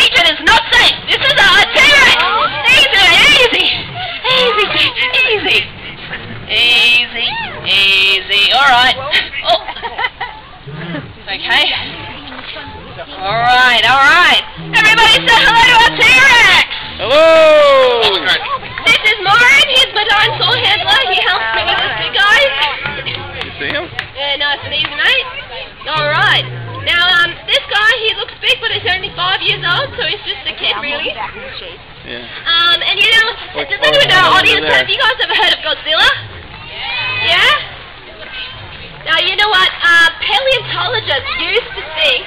Agent is not safe. This is a terrorist. Easy, easy, easy, easy, easy. easy. All right. Oh. Okay. All right, all right. Everybody say hello to our T-Rex. Hello. This is Morin. He's my dinosaur handler. He helps me with this, you guys. You see him? Yeah, nice and easy, mate. All right. Now, um, this guy, he looks big, but he's only five years old, so he's just a kid, really. Yeah. Um, and you know, Like, does anyone in our audience, there. have you guys ever heard of Godzilla? Yeah? Yeah? Now, you know what? Uh, paleontologists used to think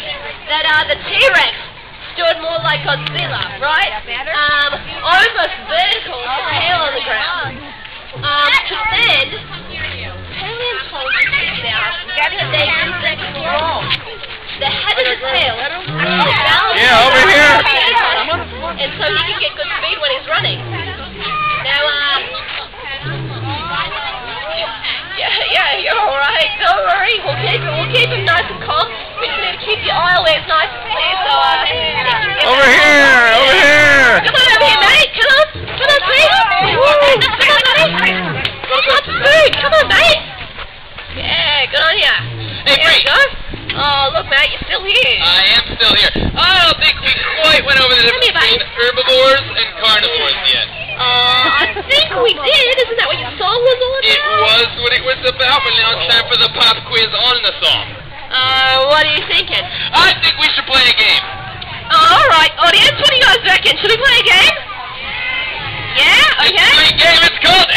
that uh, the T-Rex stood more like Godzilla, right? Um, almost vertical, with the tail on the ground. Um, but then, The head of the tail Yeah, over here. and so he can get good speed when he's running. Now, um, yeah, yeah, you're all right. Don't worry. We'll keep him. We'll keep him nice and calm. We just need to keep your aisleways nice and clear. So, uh, he can get Over here! Over here! Come on over here, mate. Come on. Come on, please. Woo. Come on, buddy. Got lots of food. Come on, mate. Yeah, good on ya. Hey, there we go. Oh, look, Matt, you're still here. I am still here. I don't think we quite went over the difference between herbivores and carnivores yet. Uh, I think we did. Isn't that what your song was all about? It was what it was about, but now it's time for the pop quiz on the song. Uh, what are you thinking? I think we should play a game. All right, audience, what do you guys reckon? Should we play a game? Yeah, okay. It's a great game. It's called